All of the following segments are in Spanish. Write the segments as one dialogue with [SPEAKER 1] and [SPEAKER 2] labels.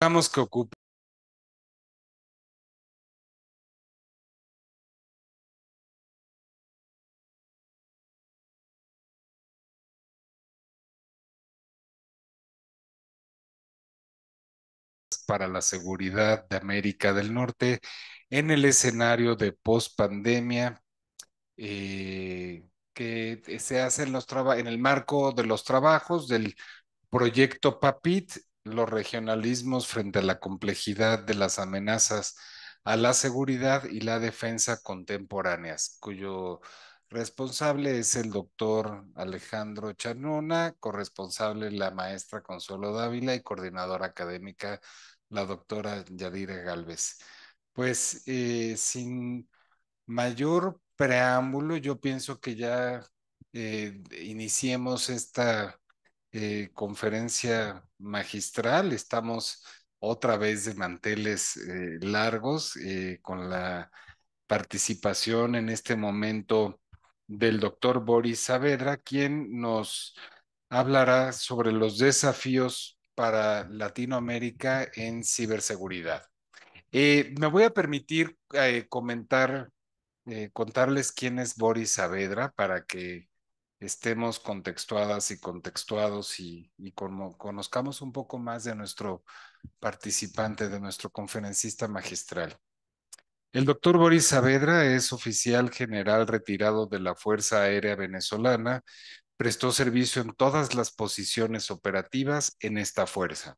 [SPEAKER 1] Que ocupe para la seguridad de América del Norte en el escenario de post-pandemia eh, que se hace en, los en el marco de los trabajos del proyecto PAPIT, los regionalismos frente a la complejidad de las amenazas a la seguridad y la defensa contemporáneas, cuyo responsable es el doctor Alejandro Chanona, corresponsable la maestra Consuelo Dávila y coordinadora académica la doctora Yadira Galvez. Pues eh, sin mayor preámbulo, yo pienso que ya eh, iniciemos esta eh, conferencia magistral. Estamos otra vez de manteles eh, largos eh, con la participación en este momento del doctor Boris Saavedra, quien nos hablará sobre los desafíos para Latinoamérica en ciberseguridad. me voy a permitir comentar, contarles quién es Boris Saavedra para que estemos contextuadas y contextuados y, como conozcamos un poco más de nuestro participante, de nuestro conferencista magistral. El doctor Boris Saavedra es oficial general retirado de la Fuerza Aérea Venezolana, prestó servicio en todas las posiciones operativas en esta fuerza.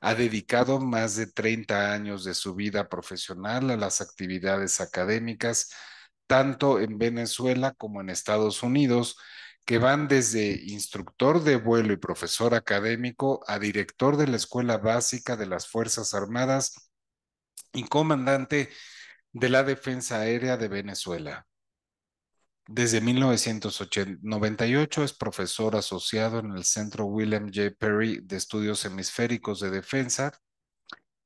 [SPEAKER 1] Ha dedicado más de 30 años de su vida profesional a las actividades académicas, tanto en Venezuela como en Estados Unidos, que van desde instructor de vuelo y profesor académico a director de la Escuela Básica de las Fuerzas Armadas y comandante de la Defensa Aérea de Venezuela. Desde 1998 es profesor asociado en el Centro William J. Perry de Estudios Hemisféricos de Defensa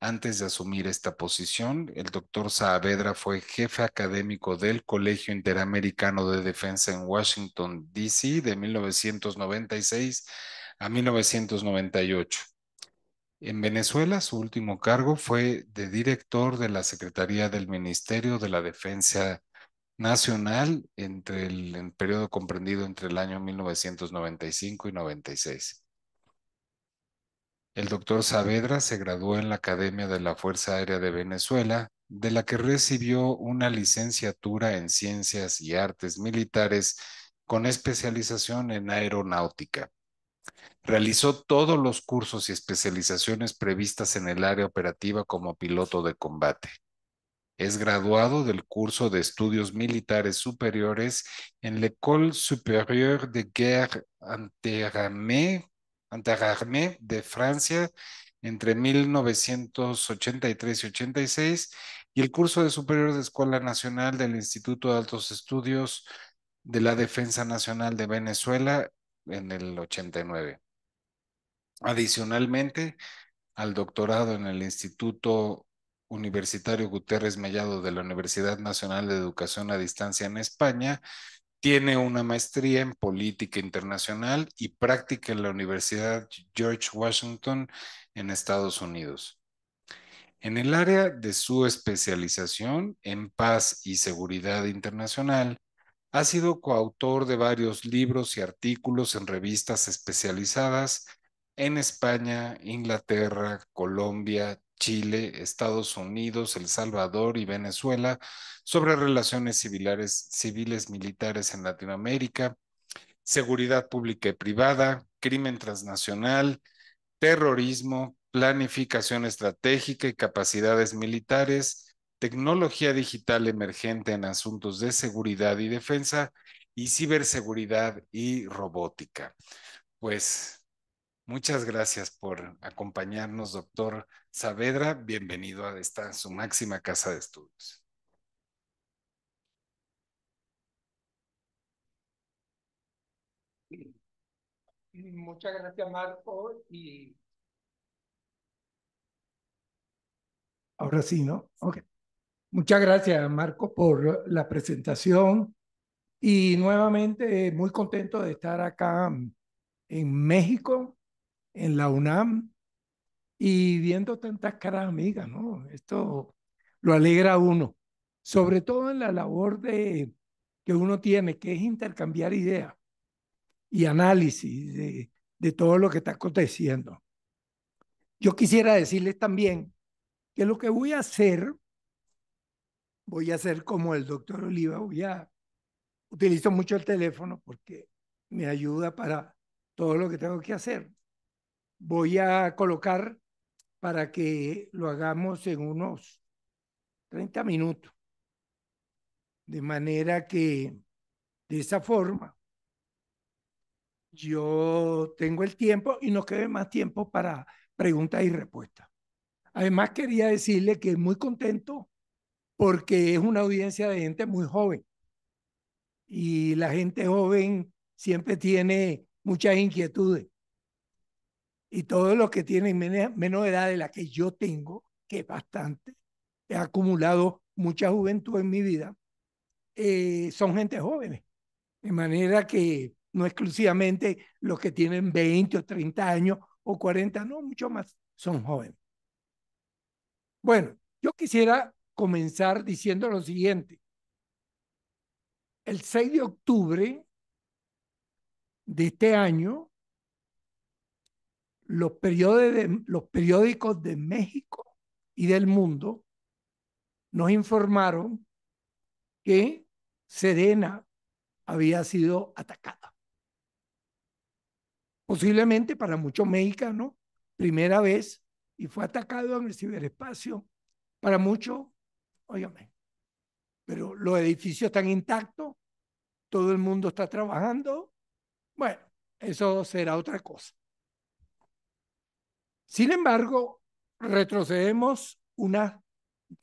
[SPEAKER 1] antes de asumir esta posición, el doctor Saavedra fue jefe académico del Colegio Interamericano de Defensa en Washington, D.C. de 1996 a 1998. En Venezuela, su último cargo fue de director de la Secretaría del Ministerio de la Defensa Nacional entre el, el periodo comprendido entre el año 1995 y 96. El doctor Saavedra se graduó en la Academia de la Fuerza Aérea de Venezuela, de la que recibió una licenciatura en Ciencias y Artes Militares con especialización en aeronáutica. Realizó todos los cursos y especializaciones previstas en el área operativa como piloto de combate. Es graduado del curso de estudios militares superiores en l'École supérieure de guerre interarmée Interarmée de Francia entre 1983 y 86 y el curso de superior de Escuela Nacional del Instituto de Altos Estudios de la Defensa Nacional de Venezuela en el 89. Adicionalmente, al doctorado en el Instituto Universitario Gutiérrez Mellado de la Universidad Nacional de Educación a Distancia en España, tiene una maestría en política internacional y práctica en la Universidad George Washington en Estados Unidos. En el área de su especialización en paz y seguridad internacional, ha sido coautor de varios libros y artículos en revistas especializadas en España, Inglaterra, Colombia, Chile, Estados Unidos, El Salvador y Venezuela sobre relaciones civiles, civiles militares en Latinoamérica, seguridad pública y privada, crimen transnacional, terrorismo, planificación estratégica y capacidades militares, tecnología digital emergente en asuntos de seguridad y defensa y ciberseguridad y robótica. Pues Muchas gracias por acompañarnos, doctor Saavedra. Bienvenido a esta su máxima casa de estudios.
[SPEAKER 2] Muchas gracias, Marco. Y ahora sí, ¿no? Ok. Muchas gracias, Marco, por la presentación. Y nuevamente muy contento de estar acá en México en la UNAM y viendo tantas caras amigas, ¿no? Esto lo alegra a uno, sobre todo en la labor de, que uno tiene, que es intercambiar ideas y análisis de, de todo lo que está aconteciendo. Yo quisiera decirles también que lo que voy a hacer, voy a hacer como el doctor Oliva, voy a, utilizo mucho el teléfono porque me ayuda para todo lo que tengo que hacer. Voy a colocar para que lo hagamos en unos 30 minutos. De manera que de esa forma yo tengo el tiempo y no quede más tiempo para preguntas y respuestas. Además, quería decirle que muy contento porque es una audiencia de gente muy joven. Y la gente joven siempre tiene muchas inquietudes. Y todos los que tienen menos edad de la que yo tengo, que es bastante, he acumulado mucha juventud en mi vida, eh, son gente jóvenes. De manera que no exclusivamente los que tienen 20 o 30 años o 40, no, mucho más, son jóvenes. Bueno, yo quisiera comenzar diciendo lo siguiente. El 6 de octubre de este año, los, los periódicos de México y del mundo nos informaron que Sedena había sido atacada. Posiblemente para muchos mexicanos, primera vez, y fue atacado en el ciberespacio. Para muchos, óyame, pero los edificios están intactos, todo el mundo está trabajando. Bueno, eso será otra cosa. Sin embargo, retrocedemos unas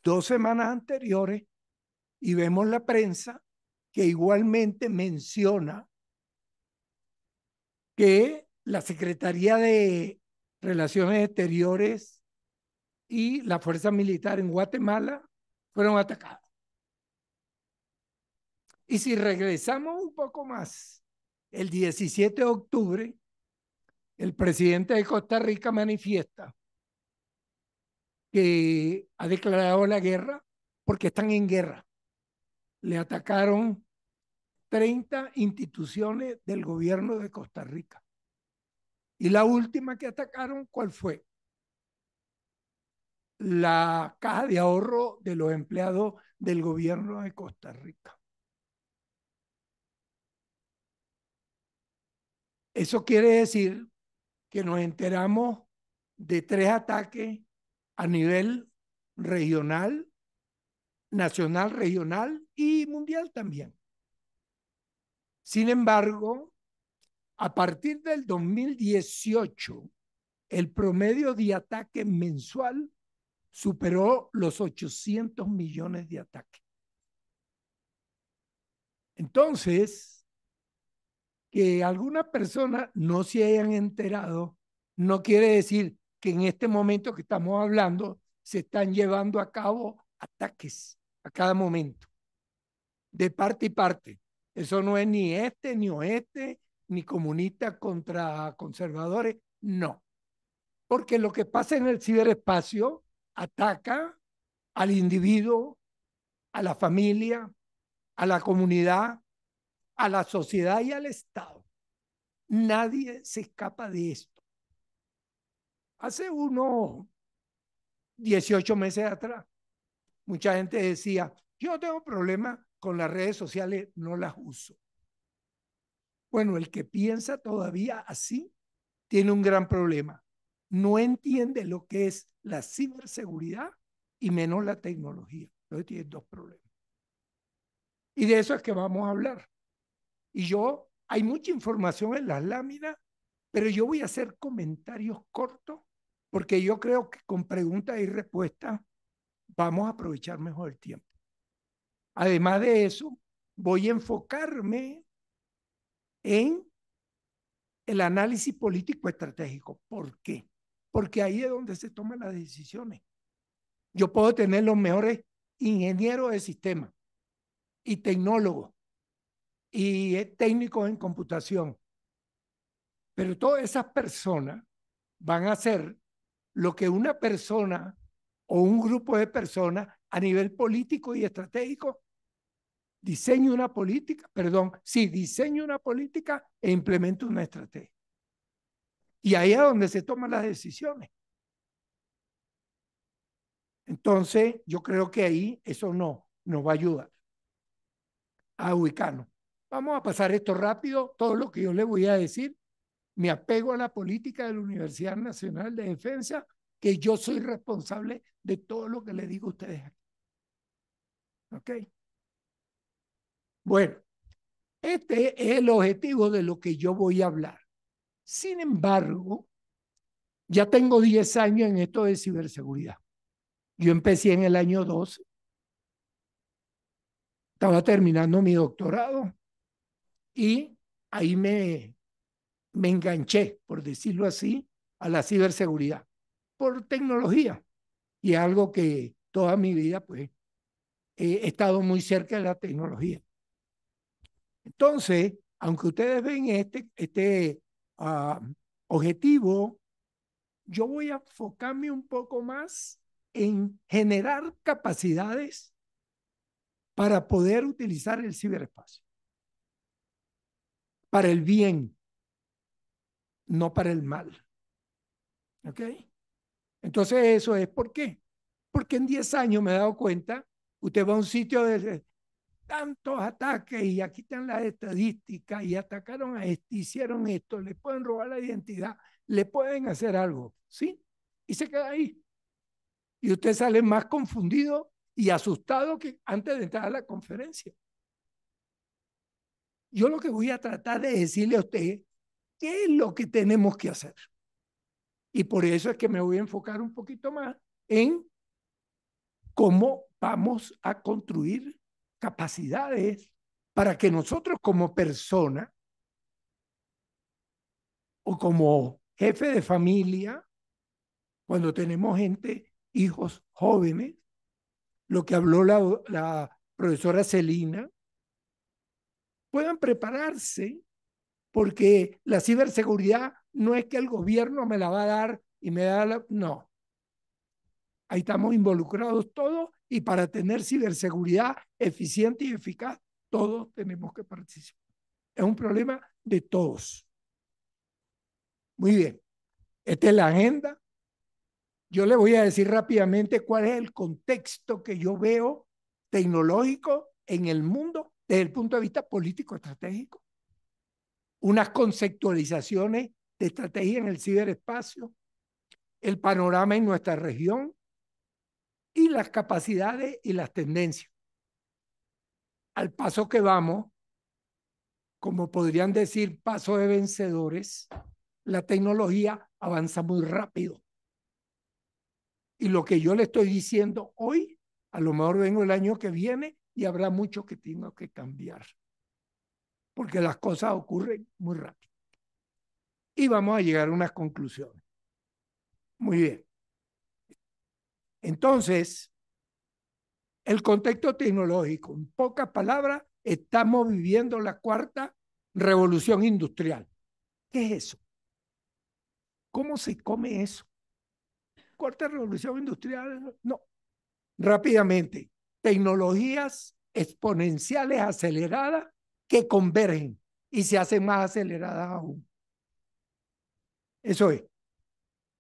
[SPEAKER 2] dos semanas anteriores y vemos la prensa que igualmente menciona que la Secretaría de Relaciones Exteriores y la Fuerza Militar en Guatemala fueron atacadas. Y si regresamos un poco más, el 17 de octubre, el presidente de Costa Rica manifiesta que ha declarado la guerra porque están en guerra. Le atacaron 30 instituciones del gobierno de Costa Rica. Y la última que atacaron, ¿cuál fue? La caja de ahorro de los empleados del gobierno de Costa Rica. Eso quiere decir que nos enteramos de tres ataques a nivel regional, nacional, regional y mundial también. Sin embargo, a partir del 2018, el promedio de ataque mensual superó los 800 millones de ataques. Entonces, que algunas personas no se hayan enterado no quiere decir que en este momento que estamos hablando se están llevando a cabo ataques a cada momento, de parte y parte. Eso no es ni este, ni oeste, ni comunistas contra conservadores, no. Porque lo que pasa en el ciberespacio ataca al individuo, a la familia, a la comunidad, a la sociedad y al Estado. Nadie se escapa de esto. Hace unos 18 meses atrás, mucha gente decía, yo tengo problema con las redes sociales, no las uso. Bueno, el que piensa todavía así tiene un gran problema. No entiende lo que es la ciberseguridad y menos la tecnología. Entonces tiene dos problemas. Y de eso es que vamos a hablar. Y yo, hay mucha información en las láminas, pero yo voy a hacer comentarios cortos porque yo creo que con preguntas y respuestas vamos a aprovechar mejor el tiempo. Además de eso, voy a enfocarme en el análisis político estratégico. ¿Por qué? Porque ahí es donde se toman las decisiones. Yo puedo tener los mejores ingenieros de sistema y tecnólogos y técnicos en computación, pero todas esas personas van a ser lo que una persona o un grupo de personas a nivel político y estratégico diseña una política, perdón, sí, diseña una política e implementa una estrategia. Y ahí es donde se toman las decisiones. Entonces, yo creo que ahí eso no nos va a ayudar a ubicarnos. Vamos a pasar esto rápido, todo lo que yo le voy a decir. Me apego a la política de la Universidad Nacional de Defensa, que yo soy responsable de todo lo que le digo a ustedes aquí. ¿Ok? Bueno, este es el objetivo de lo que yo voy a hablar. Sin embargo, ya tengo 10 años en esto de ciberseguridad. Yo empecé en el año 12. Estaba terminando mi doctorado y ahí me, me enganché, por decirlo así, a la ciberseguridad por tecnología. Y algo que toda mi vida, pues, he estado muy cerca de la tecnología. Entonces, aunque ustedes ven este, este uh, objetivo, yo voy a enfocarme un poco más en generar capacidades para poder utilizar el ciberespacio. Para el bien, no para el mal. ¿Ok? Entonces eso es por qué. Porque en 10 años me he dado cuenta, usted va a un sitio de tantos ataques y aquí están las estadísticas y atacaron a este, hicieron esto, le pueden robar la identidad, le pueden hacer algo, ¿sí? Y se queda ahí. Y usted sale más confundido y asustado que antes de entrar a la conferencia. Yo lo que voy a tratar de decirle a usted, ¿qué es lo que tenemos que hacer? Y por eso es que me voy a enfocar un poquito más en cómo vamos a construir capacidades para que nosotros como persona o como jefe de familia, cuando tenemos gente, hijos jóvenes, lo que habló la, la profesora Celina, puedan prepararse porque la ciberseguridad no es que el gobierno me la va a dar y me da la... No. Ahí estamos involucrados todos y para tener ciberseguridad eficiente y eficaz, todos tenemos que participar. Es un problema de todos. Muy bien. Esta es la agenda. Yo le voy a decir rápidamente cuál es el contexto que yo veo tecnológico en el mundo desde el punto de vista político estratégico. Unas conceptualizaciones de estrategia en el ciberespacio, el panorama en nuestra región y las capacidades y las tendencias. Al paso que vamos, como podrían decir, paso de vencedores, la tecnología avanza muy rápido. Y lo que yo le estoy diciendo hoy, a lo mejor vengo el año que viene y habrá mucho que tengo que cambiar. Porque las cosas ocurren muy rápido y vamos a llegar a unas conclusiones. Muy bien. Entonces, el contexto tecnológico, en pocas palabras, estamos viviendo la cuarta revolución industrial. ¿Qué es eso? ¿Cómo se come eso? Cuarta revolución industrial, no. Rápidamente, tecnologías exponenciales aceleradas que convergen y se hacen más aceleradas aún. Eso es.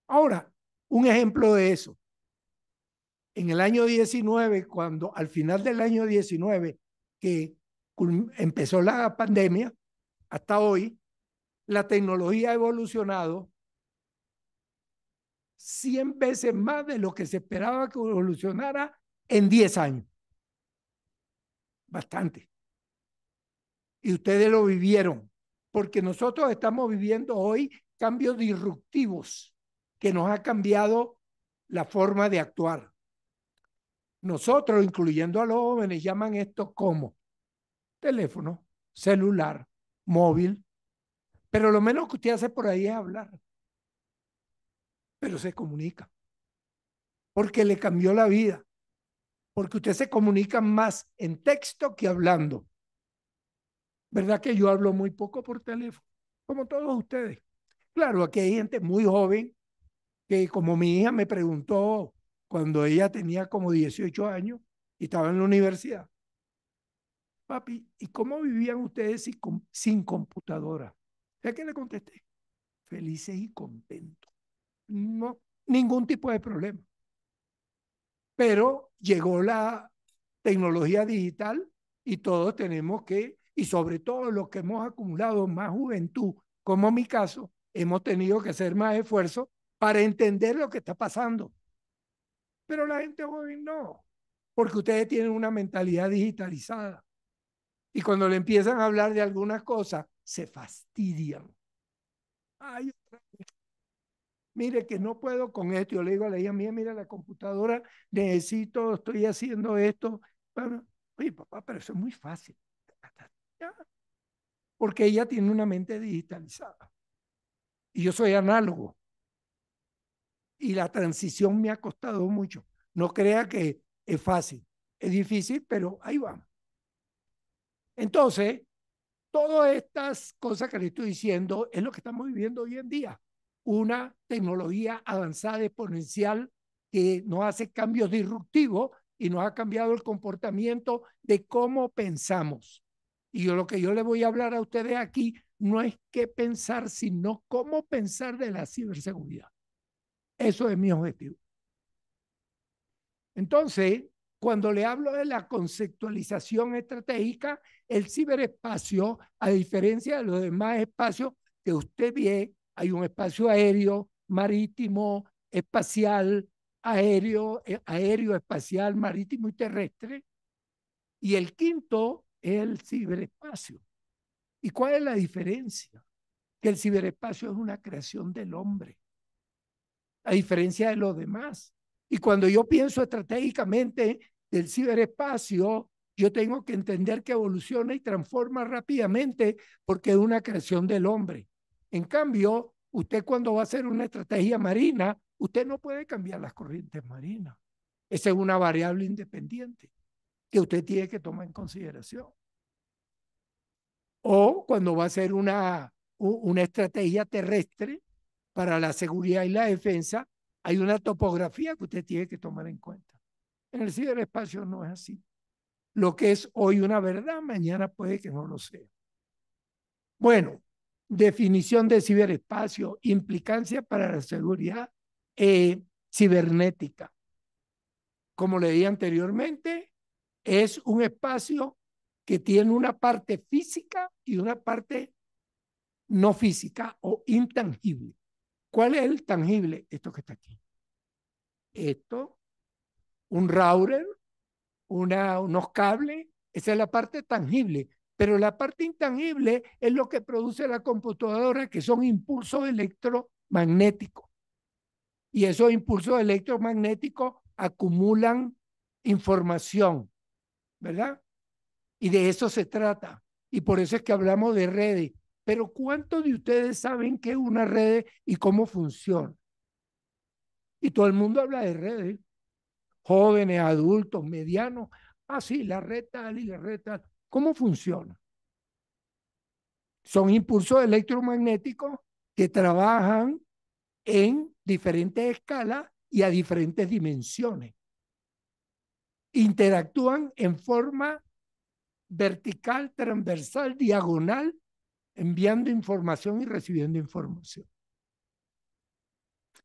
[SPEAKER 2] Ahora, un ejemplo de eso. En el año 19, cuando al final del año 19, que empezó la pandemia, hasta hoy, la tecnología ha evolucionado 100 veces más de lo que se esperaba que evolucionara en 10 años. Bastante. Y ustedes lo vivieron, porque nosotros estamos viviendo hoy cambios disruptivos que nos ha cambiado la forma de actuar. Nosotros, incluyendo a los jóvenes, llaman esto como teléfono, celular, móvil, pero lo menos que usted hace por ahí es hablar. Pero se comunica. Porque le cambió la vida. Porque usted se comunica más en texto que hablando. ¿Verdad que yo hablo muy poco por teléfono? Como todos ustedes. Claro, aquí hay gente muy joven que como mi hija me preguntó cuando ella tenía como 18 años y estaba en la universidad, papi, ¿y cómo vivían ustedes sin, sin computadora? ¿Sabes qué le contesté? Felices y contentos. No, ningún tipo de problema. Pero llegó la tecnología digital y todos tenemos que, y sobre todo los que hemos acumulado más juventud, como mi caso, hemos tenido que hacer más esfuerzo para entender lo que está pasando. Pero la gente joven no, porque ustedes tienen una mentalidad digitalizada. Y cuando le empiezan a hablar de algunas cosas, se fastidian. Ay, mire que no puedo con esto. Yo le digo a la hija mía, mira la computadora, necesito, estoy haciendo esto. Bueno, oye, papá, pero eso es muy fácil. Porque ella tiene una mente digitalizada. Y yo soy análogo. Y la transición me ha costado mucho. No crea que es fácil. Es difícil, pero ahí vamos. Entonces, todas estas cosas que le estoy diciendo es lo que estamos viviendo hoy en día una tecnología avanzada exponencial que nos hace cambios disruptivos y nos ha cambiado el comportamiento de cómo pensamos. Y yo, lo que yo le voy a hablar a ustedes aquí no es qué pensar, sino cómo pensar de la ciberseguridad. Eso es mi objetivo. Entonces, cuando le hablo de la conceptualización estratégica, el ciberespacio, a diferencia de los demás espacios que usted ve hay un espacio aéreo, marítimo, espacial, aéreo, eh, aéreo, espacial, marítimo y terrestre. Y el quinto es el ciberespacio. ¿Y cuál es la diferencia? Que el ciberespacio es una creación del hombre, a diferencia de los demás. Y cuando yo pienso estratégicamente del ciberespacio, yo tengo que entender que evoluciona y transforma rápidamente porque es una creación del hombre. En cambio, usted cuando va a hacer una estrategia marina, usted no puede cambiar las corrientes marinas. Esa es una variable independiente que usted tiene que tomar en consideración. O cuando va a hacer una, una estrategia terrestre para la seguridad y la defensa, hay una topografía que usted tiene que tomar en cuenta. En el ciberespacio no es así. Lo que es hoy una verdad, mañana puede que no lo sea. Bueno, definición de ciberespacio, implicancia para la seguridad eh, cibernética. Como le di anteriormente, es un espacio que tiene una parte física y una parte no física o intangible. ¿Cuál es el tangible? Esto que está aquí. Esto, un router, una, unos cables, esa es la parte tangible. Pero la parte intangible es lo que produce la computadora, que son impulsos electromagnéticos. Y esos impulsos electromagnéticos acumulan información, ¿verdad? Y de eso se trata. Y por eso es que hablamos de redes. Pero ¿cuántos de ustedes saben qué es una red y cómo funciona? Y todo el mundo habla de redes. Jóvenes, adultos, medianos. Ah, sí, la red tal y la red tal. ¿Cómo funciona? Son impulsos electromagnéticos que trabajan en diferentes escalas y a diferentes dimensiones. Interactúan en forma vertical, transversal, diagonal, enviando información y recibiendo información.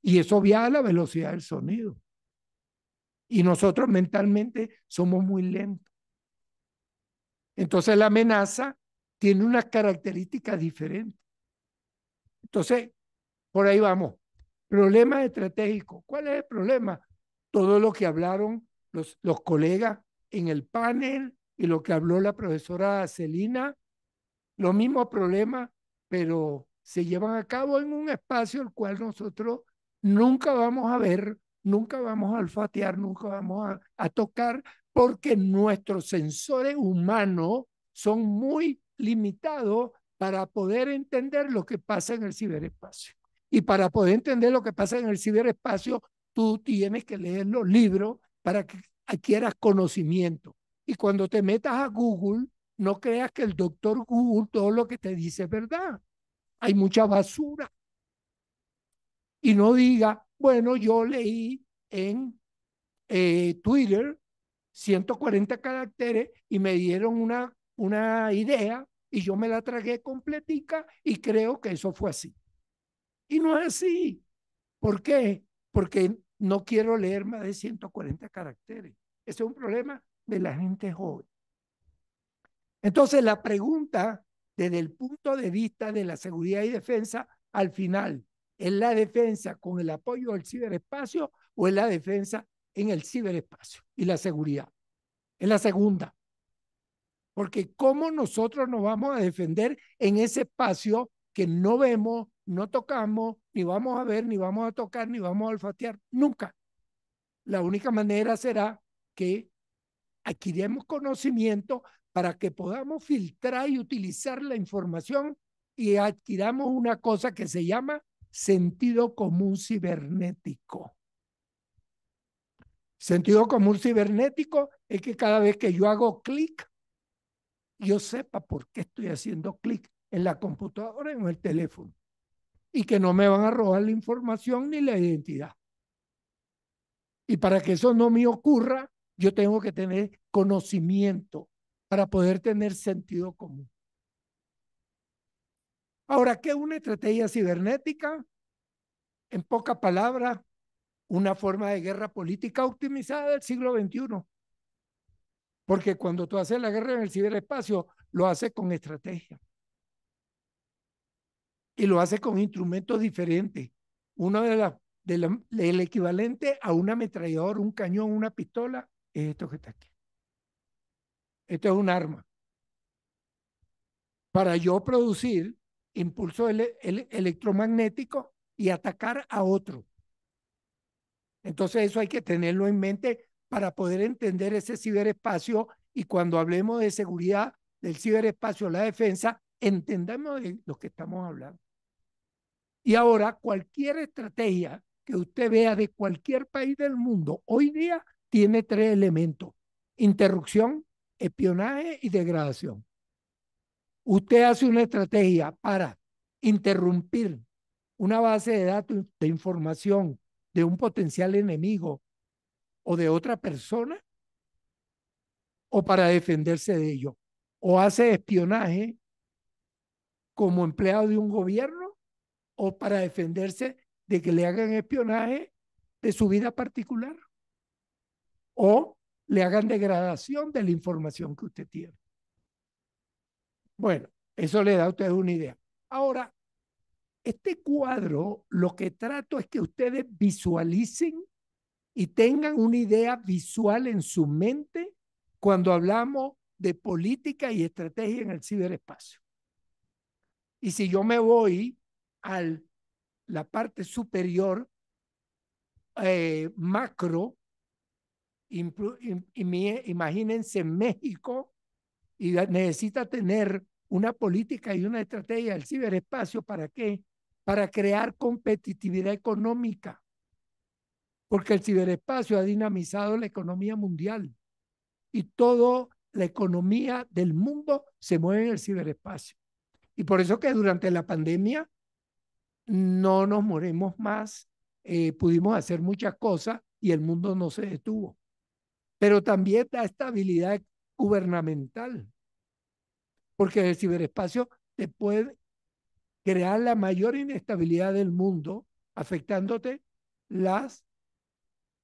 [SPEAKER 2] Y eso viaja a la velocidad del sonido. Y nosotros mentalmente somos muy lentos. Entonces la amenaza tiene una característica diferente. Entonces, por ahí vamos. Problema estratégico. ¿Cuál es el problema? Todo lo que hablaron los, los colegas en el panel y lo que habló la profesora Celina, los mismos problemas, pero se llevan a cabo en un espacio el cual nosotros nunca vamos a ver, nunca vamos a olfatear, nunca vamos a, a tocar, porque nuestros sensores humanos son muy limitados para poder entender lo que pasa en el ciberespacio. Y para poder entender lo que pasa en el ciberespacio, tú tienes que leer los libros para que adquieras conocimiento. Y cuando te metas a Google, no creas que el doctor Google todo lo que te dice es verdad. Hay mucha basura. Y no diga, Bueno, yo leí en eh, Twitter 140 caracteres y me dieron una, una idea y yo me la tragué completica y creo que eso fue así. Y no es así. ¿Por qué? Porque no quiero leer más de 140 caracteres. Ese es un problema de la gente joven. Entonces, la pregunta desde el punto de vista de la seguridad y defensa, al final, ¿es la defensa con el apoyo del ciberespacio o es la defensa en el ciberespacio y la seguridad? Es la segunda. Porque ¿cómo nosotros nos vamos a defender en ese espacio que no vemos, no tocamos, ni vamos a ver, ni vamos a tocar, ni vamos a olfatear? Nunca. La única manera será que adquiremos conocimiento para que podamos filtrar y utilizar la información y adquiramos una cosa que se llama sentido común cibernético. Sentido común cibernético es que cada vez que yo hago clic, yo sepa por qué estoy haciendo clic en la computadora o en el teléfono y que no me van a robar la información ni la identidad. Y para que eso no me ocurra, yo tengo que tener conocimiento para poder tener sentido común. Ahora, ¿qué es una estrategia cibernética? En pocas palabras, una forma de guerra política optimizada del siglo XXI. Porque cuando tú haces la guerra en el ciberespacio, lo haces con estrategia. Y lo haces con instrumentos diferentes. Uno de las del equivalente a un ametrallador, un cañón, una pistola, es esto que está aquí. Esto es un arma. Para yo producir impulso electromagnético y atacar a otro. Entonces eso hay que tenerlo en mente para poder entender ese ciberespacio y cuando hablemos de seguridad del ciberespacio, la defensa, entendamos de lo que estamos hablando. Y ahora cualquier estrategia que usted vea de cualquier país del mundo hoy día tiene tres elementos. Interrupción, espionaje y degradación. Usted hace una estrategia para interrumpir una base de datos de información de un potencial enemigo o de otra persona o para defenderse de ello. O hace espionaje como empleado de un gobierno o para defenderse de que le hagan espionaje de su vida particular o le hagan degradación de la información que usted tiene. Bueno, eso le da a ustedes una idea. Ahora, este cuadro lo que trato es que ustedes visualicen y tengan una idea visual en su mente cuando hablamos de política y estrategia en el ciberespacio. Y si yo me voy a la parte superior eh, macro, imagínense México y necesita tener una política y una estrategia del ciberespacio para qué? Para crear competitividad económica. Porque el ciberespacio ha dinamizado la economía mundial y toda la economía del mundo se mueve en el ciberespacio. Y por eso que durante la pandemia no nos morimos más, eh, pudimos hacer muchas cosas y el mundo no se detuvo pero también da estabilidad gubernamental, porque el ciberespacio te puede crear la mayor inestabilidad del mundo, afectándote las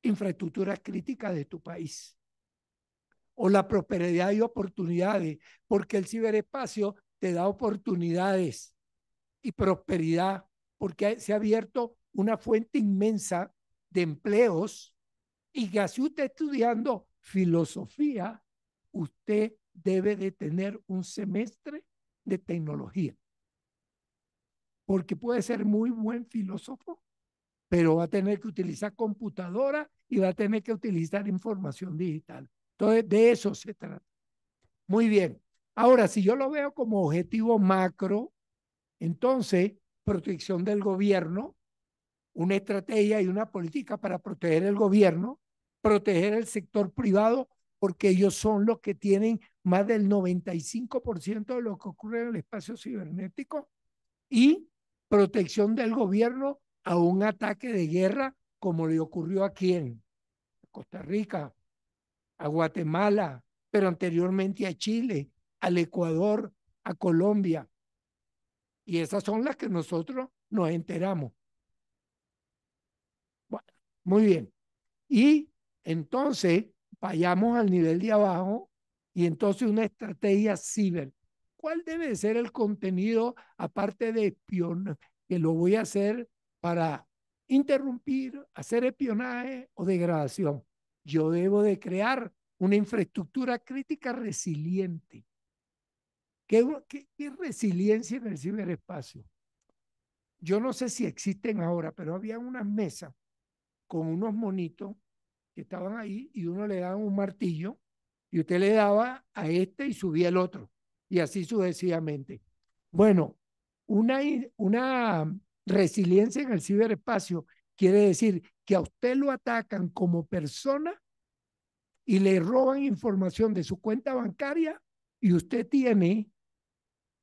[SPEAKER 2] infraestructuras críticas de tu país o la prosperidad y oportunidades, porque el ciberespacio te da oportunidades y prosperidad, porque se ha abierto una fuente inmensa de empleos y que así usted estudiando filosofía, usted debe de tener un semestre de tecnología. Porque puede ser muy buen filósofo, pero va a tener que utilizar computadora y va a tener que utilizar información digital. Entonces, de eso se trata. Muy bien. Ahora, si yo lo veo como objetivo macro, entonces, protección del gobierno, una estrategia y una política para proteger el gobierno, proteger el sector privado porque ellos son los que tienen más del 95% de lo que ocurre en el espacio cibernético y protección del gobierno a un ataque de guerra como le ocurrió a quién? A Costa Rica, a Guatemala, pero anteriormente a Chile, al Ecuador, a Colombia. Y esas son las que nosotros nos enteramos. Bueno, muy bien. Y entonces vayamos al nivel de abajo y entonces una estrategia ciber. ¿Cuál debe ser el contenido aparte de espionaje? Que lo voy a hacer para interrumpir, hacer espionaje o degradación. Yo debo de crear una infraestructura crítica resiliente. ¿Qué, qué, resiliencia en el ciberespacio? Yo no sé si existen ahora, pero había unas mesas con unos monitos que estaban ahí y uno le daba un martillo y usted le daba a este y subía el otro y así sucesivamente. Bueno, una, una resiliencia en el ciberespacio quiere decir que a usted lo atacan como persona y le roban información de su cuenta bancaria y usted tiene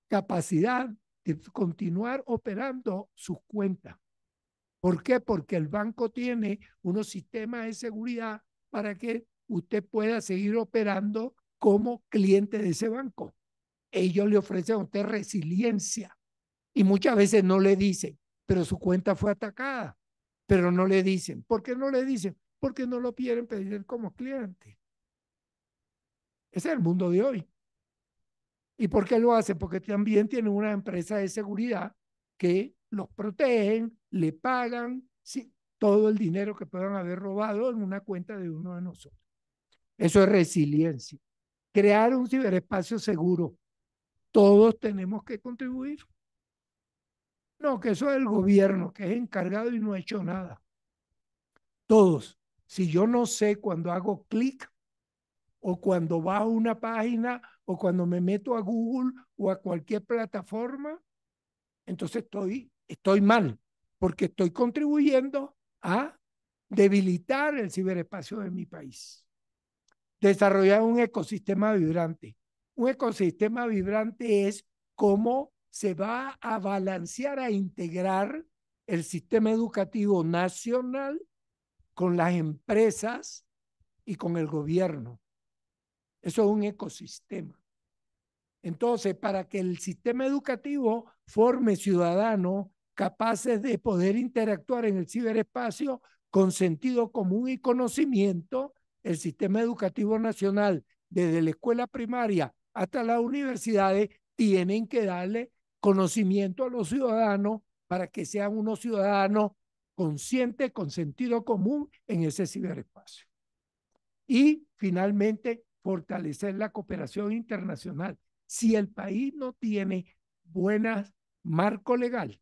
[SPEAKER 2] capacidad de continuar operando sus cuentas. ¿Por qué? Porque el banco tiene unos sistemas de seguridad para que usted pueda seguir operando como cliente de ese banco. Ellos le ofrecen a usted resiliencia y muchas veces no le dicen, pero su cuenta fue atacada, pero no le dicen. ¿Por qué no le dicen? Porque no lo quieren pedir como cliente. Ese es el mundo de hoy. ¿Y por qué lo hacen? Porque también tienen una empresa de seguridad que los protegen, le pagan sí, todo el dinero que puedan haber robado en una cuenta de uno de nosotros. Eso es resiliencia. Crear un ciberespacio seguro. Todos tenemos que contribuir. No, que eso es el gobierno que es encargado y no ha hecho nada. Todos. Si yo no sé cuando hago clic o cuando a una página o cuando me meto a Google o a cualquier plataforma, entonces estoy, estoy mal, porque estoy contribuyendo a debilitar el ciberespacio de mi país. Desarrollar un ecosistema vibrante. Un ecosistema vibrante es cómo se va a balancear, a integrar el sistema educativo nacional con las empresas y con el gobierno. Eso es un ecosistema. Entonces, para que el sistema educativo forme ciudadanos capaces de poder interactuar en el ciberespacio con sentido común y conocimiento, el sistema educativo nacional, desde la escuela primaria hasta las universidades, tienen que darle conocimiento a los ciudadanos para que sean unos ciudadanos conscientes, con sentido común en ese ciberespacio. Y finalmente, fortalecer la cooperación internacional. Si el país no tiene buenas marco legal,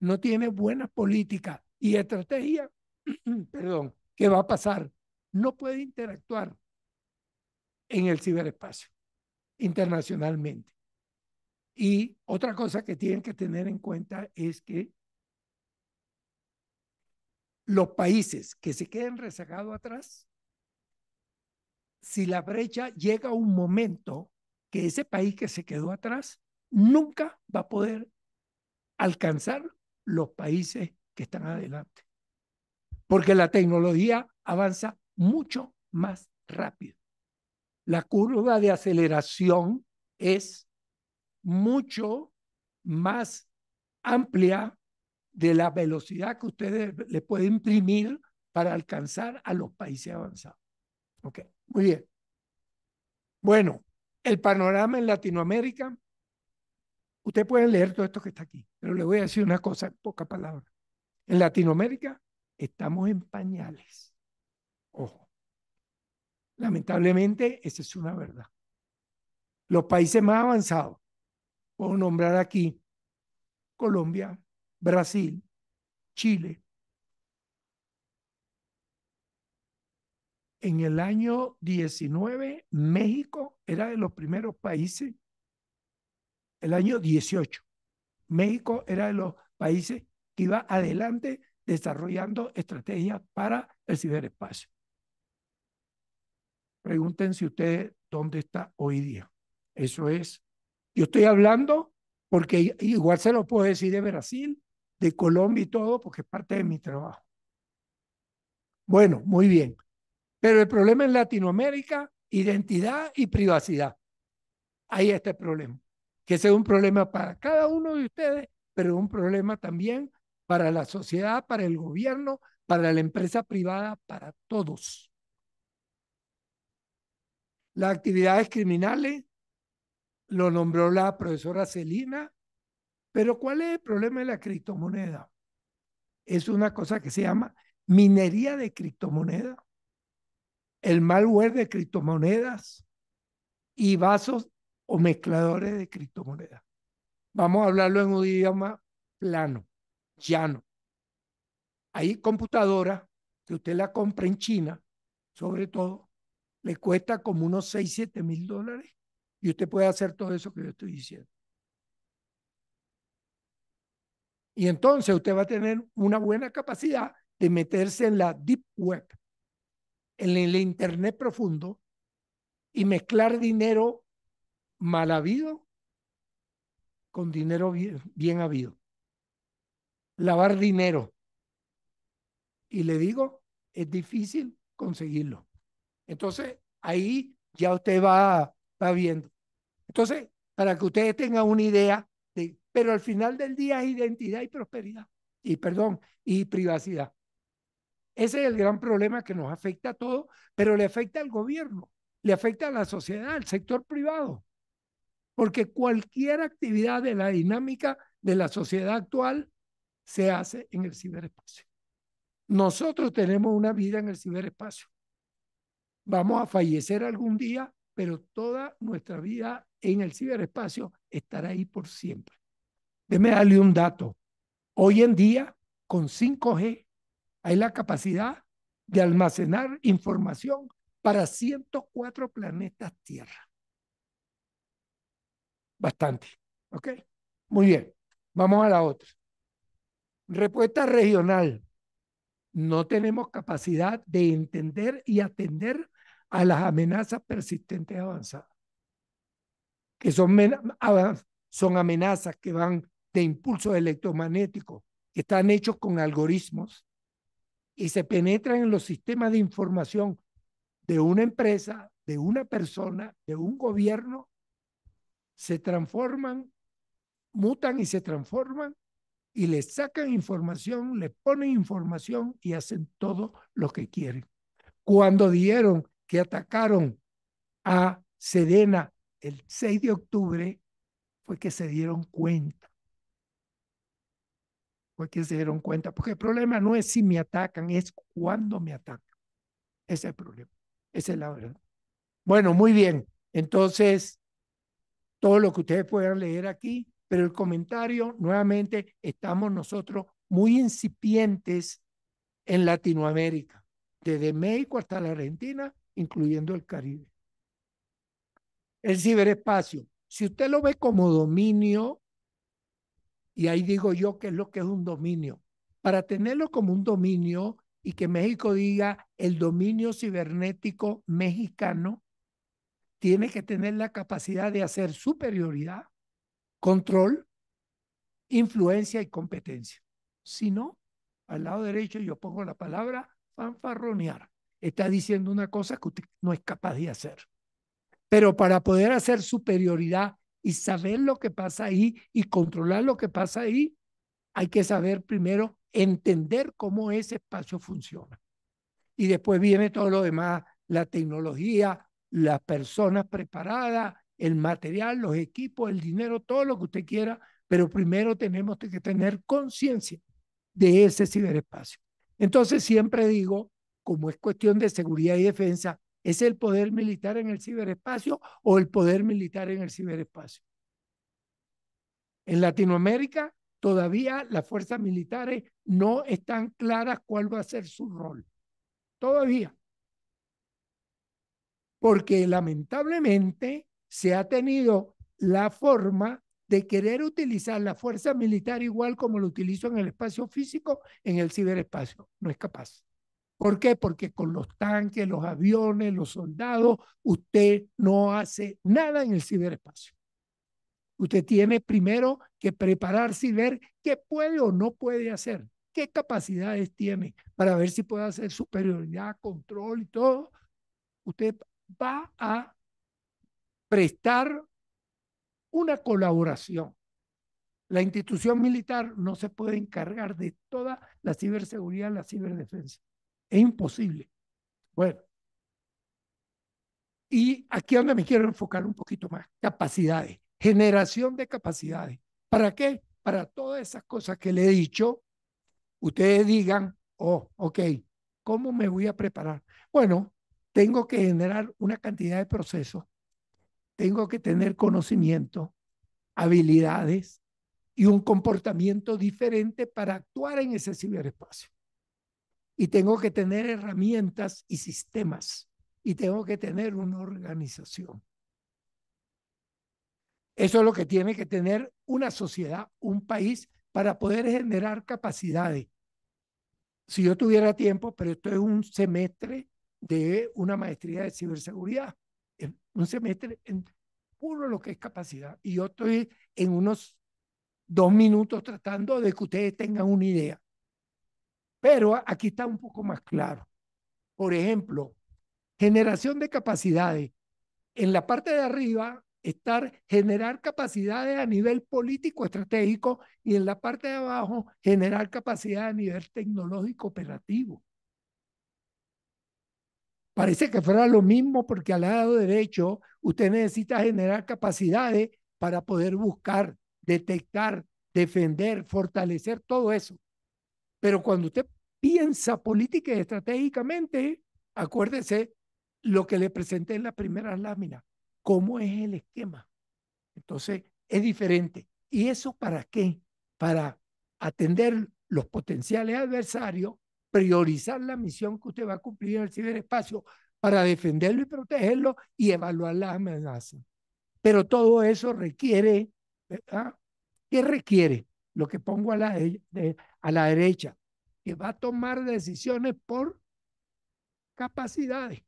[SPEAKER 2] no tiene buena política y estrategia, perdón, ¿qué va a pasar? No puede interactuar en el ciberespacio internacionalmente. Y otra cosa que tienen que tener en cuenta es que los países que se queden rezagados atrás, si la brecha llega a un momento que ese país que se quedó atrás nunca va a poder alcanzar los países que están adelante. Porque la tecnología avanza mucho más rápido. La curva de aceleración es mucho más amplia de la velocidad que ustedes le pueden imprimir para alcanzar a los países avanzados. Ok, muy bien. Bueno, el panorama en Latinoamérica, ustedes pueden leer todo esto que está aquí, pero le voy a decir una cosa en pocas palabras. En Latinoamérica estamos en pañales. Ojo. Lamentablemente, esa es una verdad. Los países más avanzados Puedo nombrar aquí Colombia, Brasil, Chile. En el año 19, México era de los primeros países. El año 18, México era de los países que iba adelante desarrollando estrategias para el ciberespacio. Pregúntense ustedes dónde está hoy día. Eso es yo estoy hablando porque igual se lo puedo decir de Brasil, de Colombia y todo, porque es parte de mi trabajo. Bueno, muy bien. Pero el problema en Latinoamérica, identidad y privacidad. Ahí está el problema. Que ese es un problema para cada uno de ustedes, pero un problema también para la sociedad, para el gobierno, para la empresa privada, para todos. Las actividades criminales lo nombró la profesora Celina, pero ¿cuál es el problema de la criptomoneda? Es una cosa que se llama minería de criptomoneda, el malware de criptomonedas y vasos o mezcladores de criptomonedas. Vamos a hablarlo en un idioma plano, llano. Hay computadoras que usted la compra en China, sobre todo, le cuesta como unos 6, 7 mil dólares y usted puede hacer todo eso que yo estoy diciendo. Y entonces usted va a tener una buena capacidad de meterse en la deep web, en el internet profundo y mezclar dinero mal habido con dinero bien, bien habido. Lavar dinero. Y le digo, es difícil conseguirlo. Entonces, ahí ya usted va, va viendo. Entonces, para que ustedes tengan una idea de, pero al final del día es identidad y prosperidad, y perdón, y privacidad. Ese es el gran problema que nos afecta a todos, pero le afecta al gobierno, le afecta a la sociedad, al sector privado. Porque cualquier actividad de la dinámica de la sociedad actual se hace en el ciberespacio. Nosotros tenemos una vida en el ciberespacio. Vamos a fallecer algún día, pero toda nuestra vida en el ciberespacio estará ahí por siempre. Déme darle un dato. Hoy en día, con 5G, hay la capacidad de almacenar información para 104 planetas Tierra. Bastante. ¿Ok? Muy bien. Vamos a la otra. Respuesta regional. No tenemos capacidad de entender y atender a las amenazas persistentes avanzadas, que son, son amenazas que van de impulsos electromagnéticos, que están hechos con algoritmos y se penetran en los sistemas de información de una empresa, de una persona, de un gobierno, se transforman, mutan y se transforman y le sacan información, le ponen información y hacen todo lo que quieren. Cuando dieron que atacaron a Sedena el 6 de octubre, fue que se dieron cuenta. Fue que se dieron cuenta, porque el problema no es si me atacan, es cuándo me atacan. Ese es el problema. Esa es la verdad. Bueno, muy bien. Entonces, todo lo que ustedes puedan leer aquí, pero el comentario, nuevamente, estamos nosotros muy incipientes en Latinoamérica, desde México hasta la Argentina incluyendo el Caribe. El ciberespacio, si usted lo ve como dominio, y ahí digo yo qué es lo que es un dominio, para tenerlo como un dominio y que México diga el dominio cibernético mexicano, tiene que tener la capacidad de hacer superioridad, control, influencia y competencia. Si no, al lado derecho yo pongo la palabra fanfarronear está diciendo una cosa que usted no es capaz de hacer. Pero para poder hacer superioridad y saber lo que pasa ahí y controlar lo que pasa ahí, hay que saber primero entender cómo ese espacio funciona. Y después viene todo lo demás, la tecnología, las personas preparadas, el material, los equipos, el dinero, todo lo que usted quiera, pero primero tenemos que tener conciencia de ese ciberespacio. Entonces siempre digo, como es cuestión de seguridad y defensa, ¿es el poder militar en el ciberespacio o el poder militar en el ciberespacio? En Latinoamérica todavía las fuerzas militares no están claras cuál va a ser su rol. Todavía. Porque lamentablemente se ha tenido la forma de querer utilizar la fuerza militar igual como lo utilizo en el espacio físico, en el ciberespacio. No es capaz. ¿Por qué? Porque con los tanques, los aviones, los soldados, usted no hace nada en el ciberespacio. Usted tiene primero que prepararse y ver qué puede o no puede hacer, qué capacidades tiene para ver si puede hacer superioridad, control y todo, usted va a prestar una colaboración. La institución militar no se puede encargar de toda la ciberseguridad, la ciberdefensa. Es imposible. Bueno, y aquí donde me quiero enfocar un poquito más. Capacidades, generación de capacidades. ¿Para qué? Para todas esas cosas que le he dicho, ustedes digan, oh, ok, ¿cómo me voy a preparar? Bueno, tengo que generar una cantidad de procesos, tengo que tener conocimiento, habilidades y un comportamiento diferente para actuar en ese ciberespacio. Y tengo que tener herramientas y sistemas y tengo que tener una organización. Eso es lo que tiene que tener una sociedad, un país, para poder generar capacidades. Si yo tuviera tiempo, pero esto es un semestre de una maestría de ciberseguridad, un semestre en puro lo que es capacidad. Y yo estoy en unos dos minutos tratando de que ustedes tengan una idea. Pero aquí está un poco más claro. Por ejemplo, generación de capacidades. En la parte de arriba, estar, generar capacidades a nivel político estratégico y en la parte de abajo, generar capacidades a nivel tecnológico operativo. Parece que fuera lo mismo porque al lado derecho usted necesita generar capacidades para poder buscar, detectar, defender, fortalecer todo eso. Pero cuando usted piensa política y estratégicamente, acuérdese lo que le presenté en la primera lámina, cómo es el esquema. Entonces, es diferente. ¿Y eso para qué? Para atender los potenciales adversarios, priorizar la misión que usted va a cumplir en el ciberespacio para defenderlo y protegerlo y evaluar las amenazas. Pero todo eso requiere, ¿verdad? ¿qué requiere? Lo que pongo a la, a la derecha, que va a tomar decisiones por capacidades.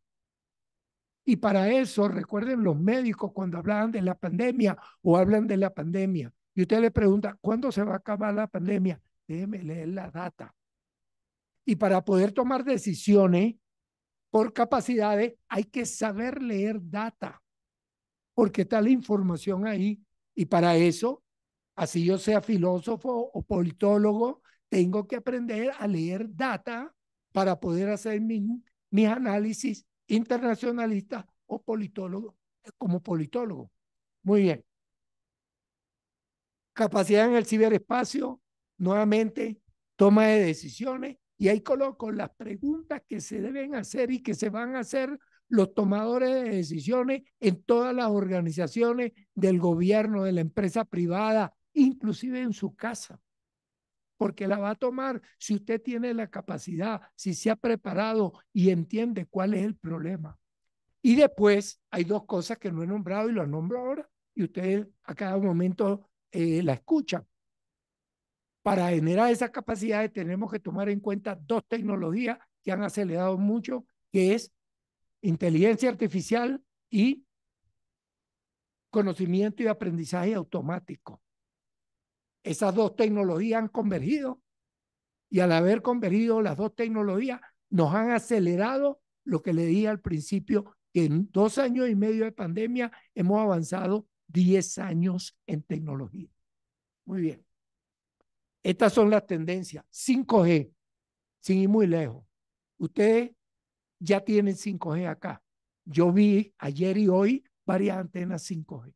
[SPEAKER 2] Y para eso, recuerden los médicos cuando hablaban de la pandemia o hablan de la pandemia, y usted le pregunta, ¿cuándo se va a acabar la pandemia? Déjeme leer la data. Y para poder tomar decisiones por capacidades, hay que saber leer data, porque está la información ahí. Y para eso, así yo sea filósofo o politólogo, tengo que aprender a leer data para poder hacer mis, análisis internacionalista o politólogo, como politólogo. Muy bien. Capacidad en el ciberespacio, nuevamente, toma de decisiones, y ahí coloco las preguntas que se deben hacer y que se van a hacer los tomadores de decisiones en todas las organizaciones del gobierno, de la empresa privada, inclusive en su casa porque la va a tomar si usted tiene la capacidad, si se ha preparado y entiende cuál es el problema. Y después hay dos cosas que no he nombrado y lo nombro ahora y ustedes a cada momento eh, la escuchan. Para generar esas capacidades tenemos que tomar en cuenta dos tecnologías que han acelerado mucho, que es inteligencia artificial y conocimiento y aprendizaje automático. Esas dos tecnologías han convergido y al haber convergido las dos tecnologías nos han acelerado lo que le dije al principio, que en dos años y medio de pandemia hemos avanzado 10 años en tecnología. Muy bien. Estas son las tendencias. 5G, sin ir muy lejos. Ustedes ya tienen 5G acá. Yo vi ayer y hoy varias antenas 5G.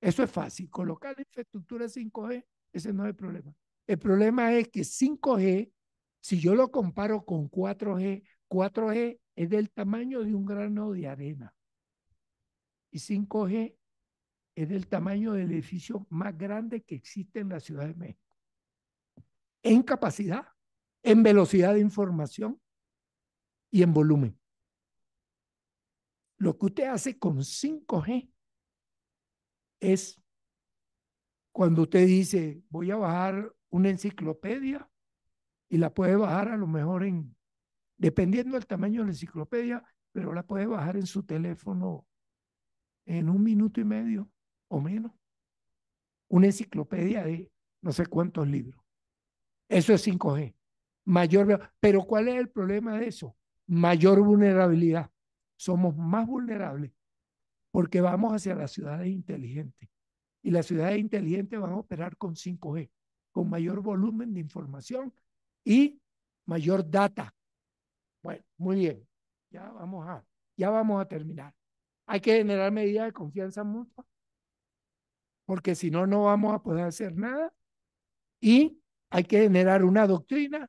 [SPEAKER 2] Eso es fácil. Colocar la infraestructura 5G, ese no es el problema. El problema es que 5G, si yo lo comparo con 4G, 4G es del tamaño de un grano de arena. Y 5G es del tamaño del edificio más grande que existe en la Ciudad de México. En capacidad, en velocidad de información y en volumen. Lo que usted hace con 5G es cuando usted dice, voy a bajar una enciclopedia y la puede bajar a lo mejor en, dependiendo del tamaño de la enciclopedia, pero la puede bajar en su teléfono en un minuto y medio o menos. Una enciclopedia de no sé cuántos libros. Eso es 5G. Mayor, pero ¿cuál es el problema de eso? Mayor vulnerabilidad. Somos más vulnerables porque vamos hacia las ciudades inteligentes. Y las ciudades inteligentes van a operar con 5G, con mayor volumen de información y mayor data. Bueno, muy bien. Ya vamos a, ya vamos a terminar. Hay que generar medidas de confianza mutua, porque si no, no vamos a poder hacer nada. Y hay que generar una doctrina,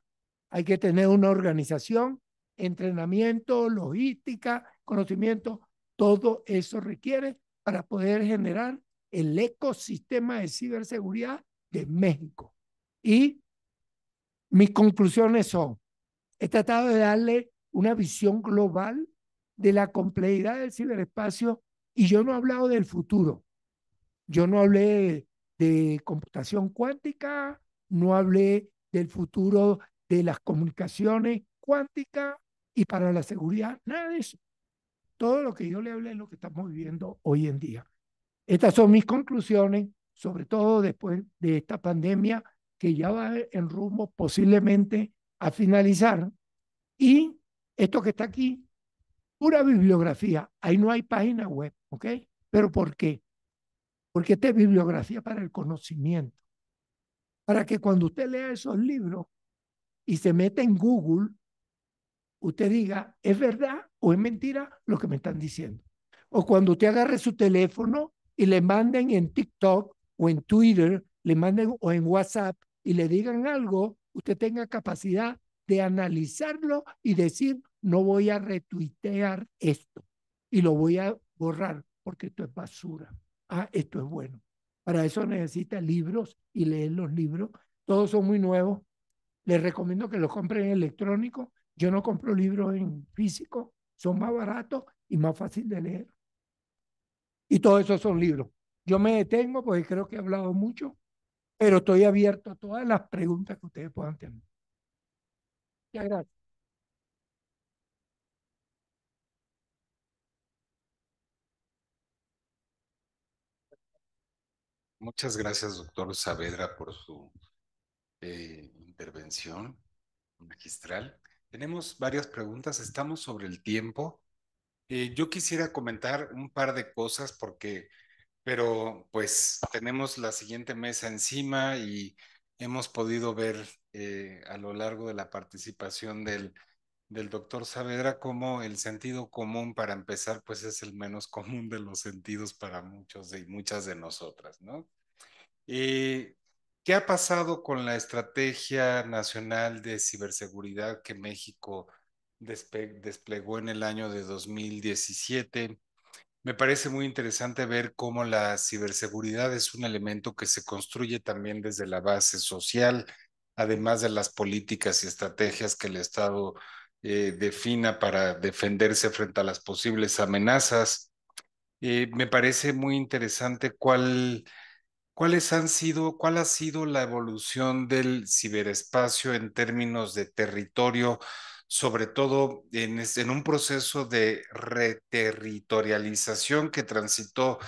[SPEAKER 2] hay que tener una organización, entrenamiento, logística, conocimiento. Todo eso requiere para poder generar el ecosistema de ciberseguridad de México. Y mis conclusiones son, he tratado de darle una visión global de la complejidad del ciberespacio y yo no he hablado del futuro. Yo no hablé de computación cuántica, no hablé del futuro de las comunicaciones cuánticas y para la seguridad, nada de eso. Todo lo que yo le hablé es lo que estamos viviendo hoy en día. Estas son mis conclusiones, sobre todo después de esta pandemia que ya va en rumbo posiblemente a finalizar. Y esto que está aquí, pura bibliografía. Ahí no hay página web, ¿ok? ¿Pero por qué? Porque esta es bibliografía para el conocimiento. Para que cuando usted lea esos libros y se meta en Google, usted diga, ¿es verdad o es mentira lo que me están diciendo? O cuando usted agarre su teléfono y le manden en TikTok o en Twitter, le manden o en WhatsApp y le digan algo, usted tenga capacidad de analizarlo y decir, no voy a retuitear esto y lo voy a borrar porque esto es basura. Ah, esto es bueno. Para eso necesita libros y leer los libros. Todos son muy nuevos. Les recomiendo que los compren en electrónico. Yo no compro libros en físico. Son más baratos y más fácil de leer. Y todos esos son libros. Yo me detengo porque creo que he hablado mucho, pero estoy abierto a todas las preguntas que ustedes puedan tener. Muchas gracias.
[SPEAKER 1] Muchas gracias, doctor Saavedra, por su eh, intervención magistral. Tenemos varias preguntas, estamos sobre el tiempo. Eh, yo quisiera comentar un par de cosas porque, pero pues tenemos la siguiente mesa encima y hemos podido ver eh, a lo largo de la participación del, del doctor Saavedra cómo el sentido común para empezar pues es el menos común de los sentidos para muchos y muchas de nosotras, ¿no? Eh, ¿Qué ha pasado con la estrategia nacional de ciberseguridad que México desplegó en el año de 2017. Me parece muy interesante ver cómo la ciberseguridad es un elemento que se construye también desde la base social, además de las políticas y estrategias que el Estado eh, defina para defenderse frente a las posibles amenazas. Eh, me parece muy interesante cuál, cuáles han sido, cuál ha sido la evolución del ciberespacio en términos de territorio sobre todo en, un proceso de reterritorialización que transitó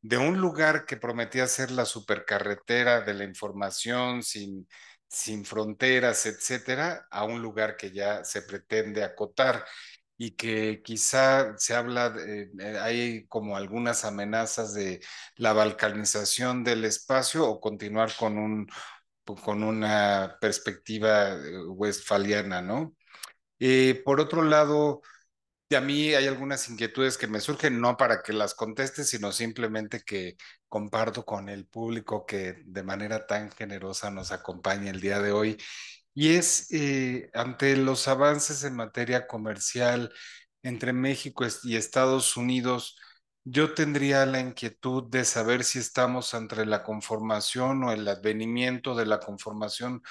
[SPEAKER 1] de un lugar que prometía ser la supercarretera de la información sin, sin fronteras, etcétera, a un lugar que ya se pretende acotar y que quizá se habla, eh, hay como algunas amenazas de la balcanización del espacio o continuar con, un, con una perspectiva eh, westfaliana, ¿no? Eh, por otro lado, a mí hay algunas inquietudes que me surgen, no para que las conteste, sino simplemente que comparto con el público que de manera tan generosa nos acompaña el día de hoy. Y es eh, ante los avances en materia comercial entre México y Estados Unidos, yo tendría la inquietud de saber si estamos entre la conformación o el advenimiento de la conformación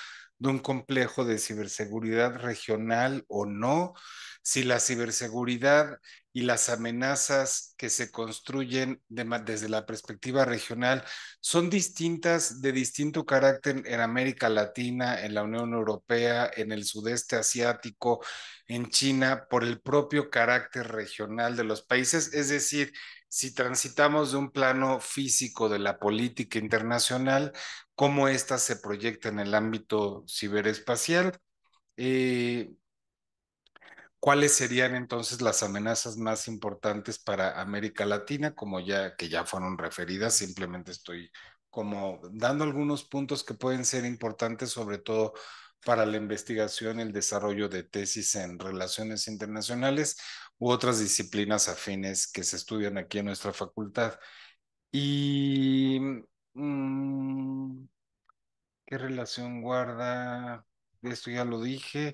[SPEAKER 1] de un complejo de ciberseguridad regional o no, si la ciberseguridad y las amenazas que se construyen de, desde la perspectiva regional son distintas, de distinto carácter en América Latina, en la Unión Europea, en el sudeste asiático, en China, por el propio carácter regional de los países. Es decir, si transitamos de un plano físico de la política internacional, cómo ésta se proyecta en el ámbito ciberespacial. Eh, ¿Cuáles serían entonces las amenazas más importantes para América Latina, como ya que ya fueron referidas? Simplemente estoy como dando algunos puntos que pueden ser importantes, sobre todo para la investigación el desarrollo de tesis en relaciones internacionales u otras disciplinas afines que se estudian aquí en nuestra facultad. Y mmm, ¿qué relación guarda? Esto ya lo dije.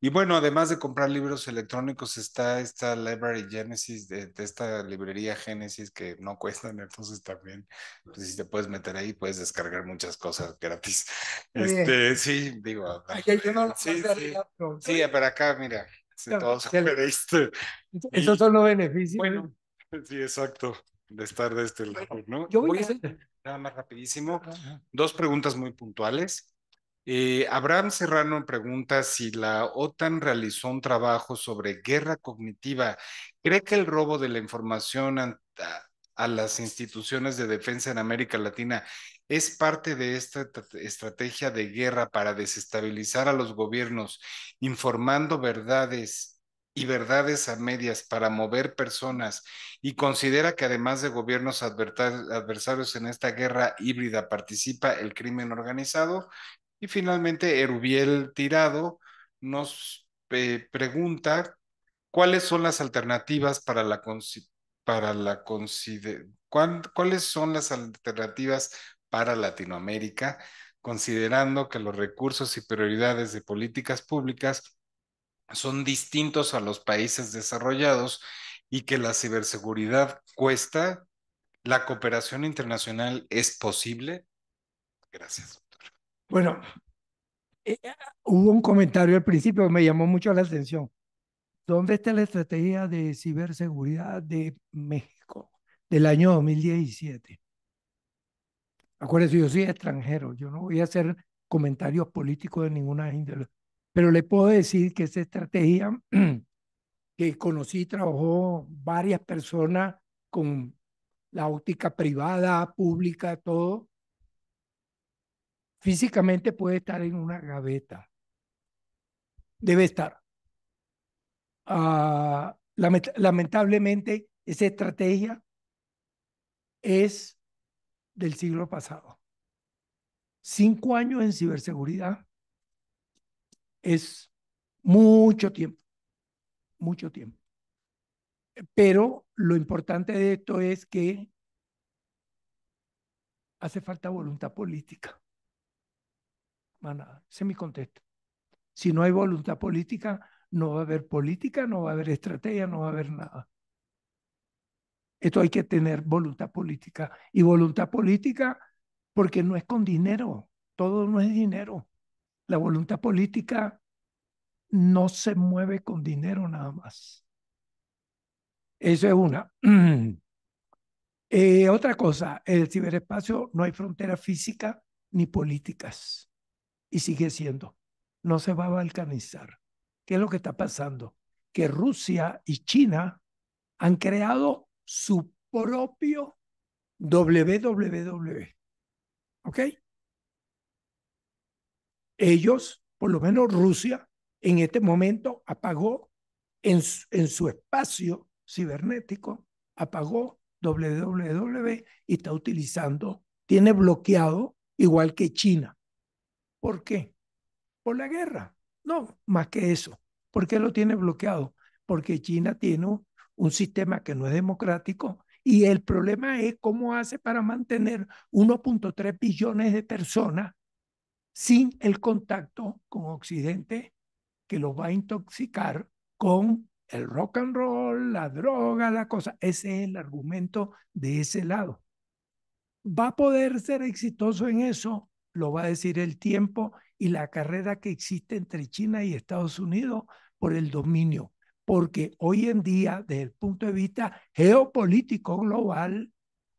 [SPEAKER 1] Y bueno, además de comprar libros electrónicos, está esta Library Genesis, de, de esta librería Genesis que no cuestan, entonces también, pues si te puedes meter ahí, puedes descargar muchas cosas gratis. Este, sí, digo.
[SPEAKER 2] Aquí yo no
[SPEAKER 1] sí, sí, sí, pero acá, mira, todos este,
[SPEAKER 2] Esos son los beneficios.
[SPEAKER 1] Bueno, sí, exacto, de estar de este lado, ¿no?
[SPEAKER 2] Yo voy, a hacer
[SPEAKER 1] nada más rapidísimo, dos preguntas muy puntuales. Eh, Abraham Serrano pregunta si la OTAN realizó un trabajo sobre guerra cognitiva. ¿Cree que el robo de la información a, a las instituciones de defensa en América Latina es parte de esta estrategia de guerra para desestabilizar a los gobiernos, informando verdades y verdades a medias para mover personas y considera que además de gobiernos adversarios en esta guerra híbrida participa el crimen organizado? Y finalmente, Erubiel Tirado nos eh, pregunta cuáles son las alternativas para la, para la cuáles son las alternativas para Latinoamérica, considerando que los recursos y prioridades de políticas públicas son distintos a los países desarrollados y que la ciberseguridad cuesta, la cooperación internacional es posible. Gracias.
[SPEAKER 2] Bueno, eh, hubo un comentario al principio que me llamó mucho la atención. ¿Dónde está la estrategia de ciberseguridad de México del año 2017? Acuérdense, yo soy extranjero, yo no voy a hacer comentarios políticos de ninguna índole, pero le puedo decir que esa estrategia que conocí, trabajó varias personas con la óptica privada, pública, todo, físicamente puede estar en una gaveta. Debe estar. Uh, lamentablemente, esa estrategia es del siglo pasado. Cinco años en ciberseguridad es mucho tiempo, mucho tiempo. Pero lo importante de esto es que hace falta voluntad política. Ese es mi contexto. Si no hay voluntad política, no va a haber política, no va a haber estrategia, no va a haber nada. Esto hay que tener voluntad política. Y voluntad política porque no es con dinero, todo no es dinero. La voluntad política no se mueve con dinero nada más. Eso es una. Eh, otra cosa, el ciberespacio no hay frontera física ni políticas y sigue siendo. No se va a balcanizar. ¿Qué es lo que está pasando? Que Rusia y China han creado su propio WWW. ¿Ok? Ellos, por lo menos Rusia, en este momento apagó en su, espacio cibernético, apagó WWW y está utilizando, tiene bloqueado igual que China. ¿Por qué? Por la guerra. No, más que eso. ¿Por qué lo tiene bloqueado? Porque China tiene un sistema que no es democrático y el problema es cómo hace para mantener 1.3 billones de personas sin el contacto con Occidente que los va a intoxicar con el rock and roll, la droga, la cosa. Ese es el argumento de ese lado. ¿Va a poder ser exitoso en eso? lo va a decir el tiempo y la carrera que existe entre China y Estados Unidos por el dominio. porque hoy en día, desde el punto de vista geopolítico global,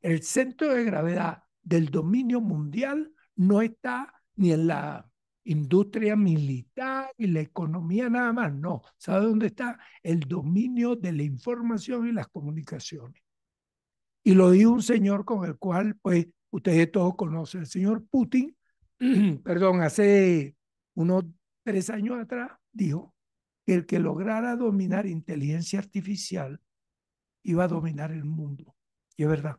[SPEAKER 2] el centro de gravedad del dominio mundial no está ni en la industria militar y la economía nada más, no. ¿Sabe dónde está? El dominio de la información y las comunicaciones. Y lo dijo un señor con el cual, pues, ustedes todos conocen, el señor Putin, perdón, hace unos tres años atrás, dijo que el que lograra dominar inteligencia artificial iba a dominar el mundo. Y es verdad.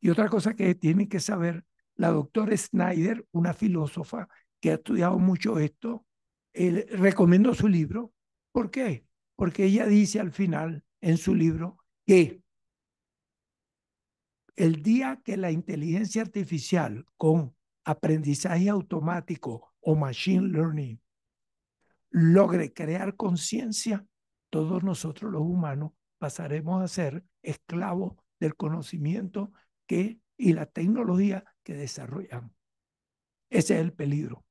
[SPEAKER 2] Y otra cosa que tiene que saber la doctora Snyder, una filósofa que ha estudiado mucho esto, recomiendo su libro. ¿Por qué? Porque ella dice al final en su libro que el día que la inteligencia artificial con aprendizaje automático o machine learning logre crear conciencia, todos nosotros los humanos pasaremos a ser esclavos del conocimiento que, y la tecnología que desarrollamos. Ese es el peligro.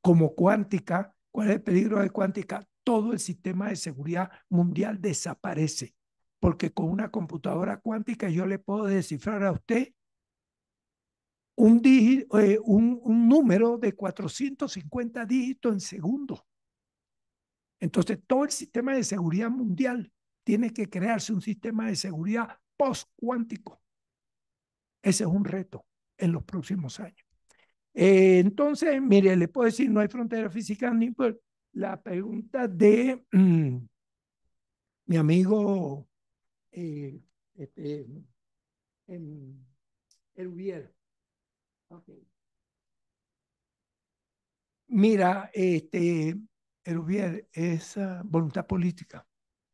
[SPEAKER 2] Como cuántica, ¿cuál es el peligro de cuántica? Todo el sistema de seguridad mundial desaparece, porque con una computadora cuántica yo le puedo descifrar a usted un, dígito, eh, un, un número de 450 dígitos en segundo. Entonces, todo el sistema de seguridad mundial tiene que crearse un sistema de seguridad post-cuántico. Ese es un reto en los próximos años. Eh, entonces, mire, le puedo decir, no hay frontera física ni por la pregunta de mm, mi amigo eh, este, em, Mira, este, Erubier es voluntad política.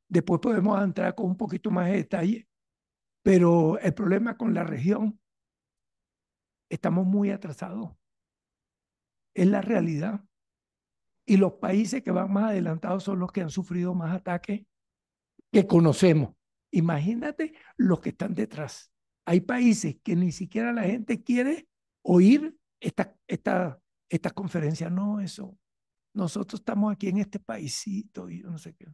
[SPEAKER 2] Después podemos entrar con un poquito más de detalle, pero el problema con la región, estamos muy atrasados. Es la realidad. Y los países que van más adelantados son los que han sufrido más ataques que conocemos. Imagínate los que están detrás. Hay países que ni siquiera la gente quiere oír esta, esta, esta conferencia. No, eso. Nosotros estamos aquí en este paísito y yo no sé qué.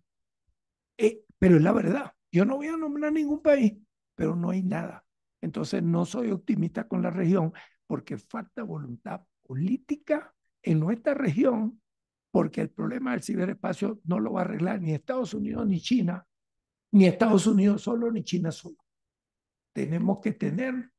[SPEAKER 2] Eh, pero es la verdad. Yo no voy a nombrar ningún país, pero no hay nada. Entonces no soy optimista con la región porque falta voluntad política en nuestra región, porque el problema del ciberespacio no lo va a arreglar ni Estados Unidos ni China, ni Estados Unidos solo ni China solo. Tenemos que tener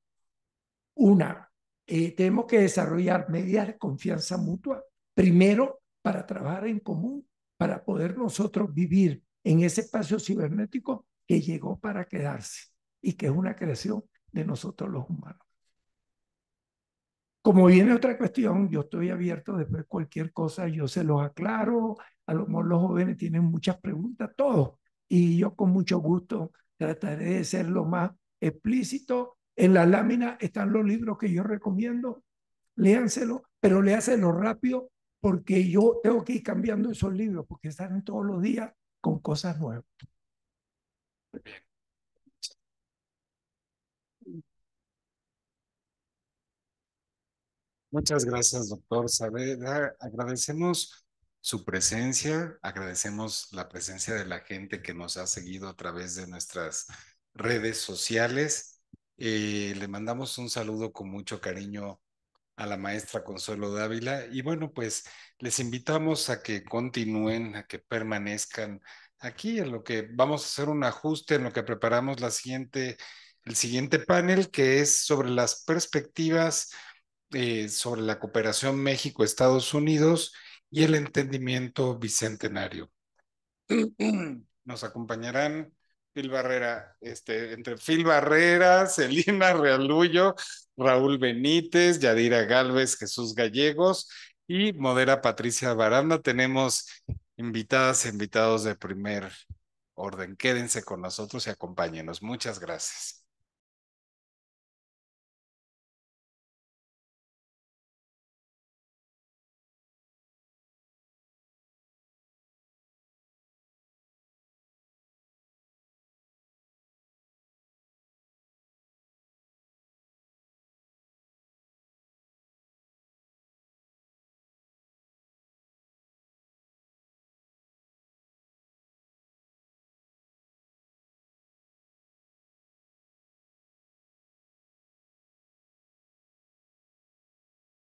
[SPEAKER 2] una, eh, tenemos que desarrollar medidas de confianza mutua, primero para trabajar en común, para poder nosotros vivir en ese espacio cibernético que llegó para quedarse y que es una creación de nosotros los humanos. Como viene otra cuestión, yo estoy abierto después cualquier cosa, yo se los aclaro, a lo mejor los jóvenes tienen muchas preguntas, todos, y yo con mucho gusto trataré de ser lo más explícito. En la lámina están los libros que yo recomiendo. Léanselo, pero léanselo rápido porque yo tengo que ir cambiando esos libros porque están todos los días con cosas nuevas.
[SPEAKER 1] Muchas gracias, doctor Saavedra. Agradecemos su presencia, agradecemos la presencia de la gente que nos ha seguido a través de nuestras redes sociales. Eh, le mandamos un saludo con mucho cariño a la maestra Consuelo Dávila y bueno, pues les invitamos a que continúen, a que permanezcan aquí en lo que vamos a hacer un ajuste en lo que preparamos la siguiente, el siguiente panel que es sobre las perspectivas eh, sobre la cooperación México-Estados Unidos y el entendimiento bicentenario. Nos acompañarán Phil Barrera, este, entre Phil Barrera, Celina Realullo, Raúl Benítez, Yadira Galvez, Jesús Gallegos y modera Patricia Baranda. Tenemos invitadas e invitados de primer orden. Quédense con nosotros y acompáñenos. Muchas gracias.